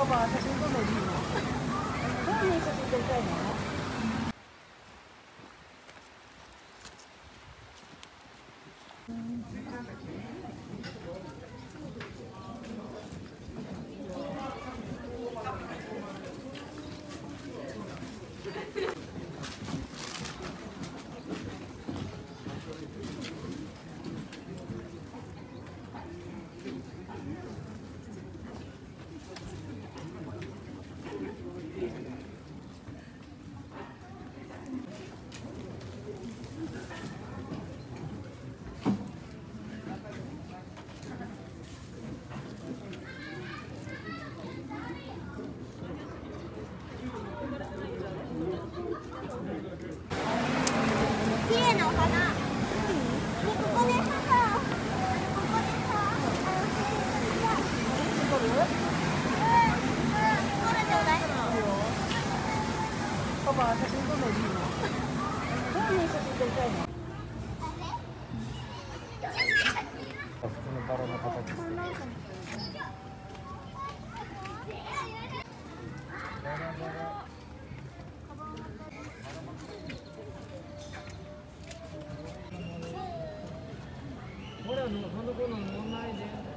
パパ写真撮るのいいの？何に写真撮りたいの綺麗なお花。ね、ここでさ、ここでさ、あの、撮るうん、うん、撮るちょうだい。パパ写真撮るのいいの何に写真撮りたいの普通のバラの形してる。この問題で。